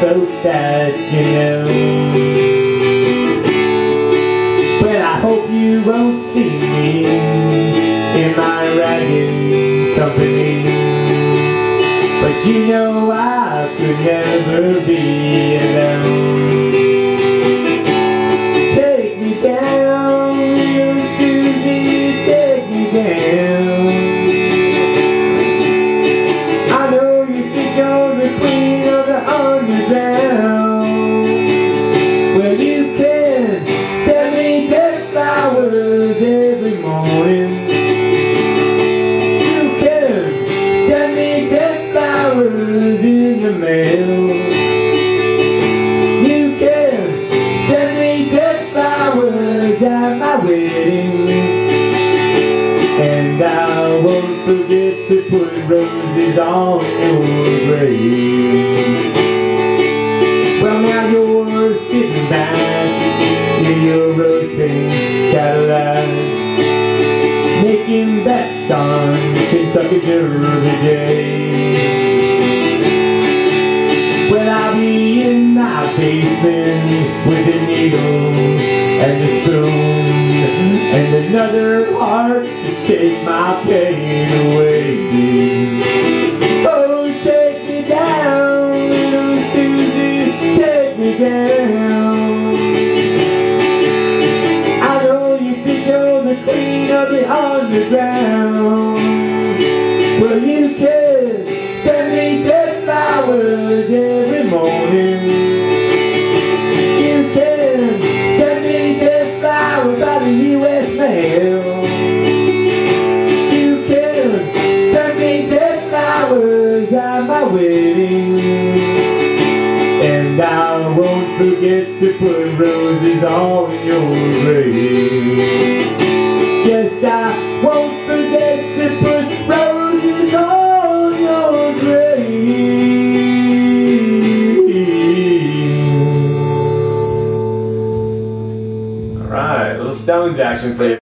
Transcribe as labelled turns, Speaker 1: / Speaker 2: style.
Speaker 1: folks that you know. But I hope you won't see me in my ragged company. But you know I could never be alone. Morning. You can send me dead flowers in the mail. You can send me dead flowers at my wedding. And I won't forget to put roses on your grave. Well, now you're sitting back in your rose pink Cadillac, making bets on Kentucky Derby Day. Well, I'll be in my basement with a needle and a spoon and another heart to take my pain queen of the underground. Well, you can send me dead flowers every morning. You can send me dead flowers by the U.S. mail. You can send me dead flowers at my wedding. And I won't forget to put roses on your grave. I won't forget to put roses on your grave.
Speaker 2: All right, little Stones action for you.